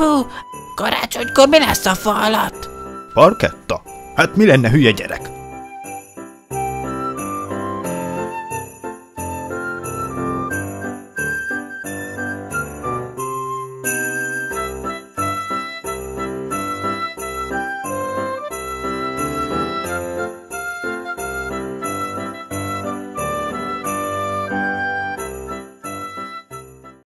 Apu, karácsonykor mi lesz a fa alatt? Parketta? Hát mi lenne hülye gyerek?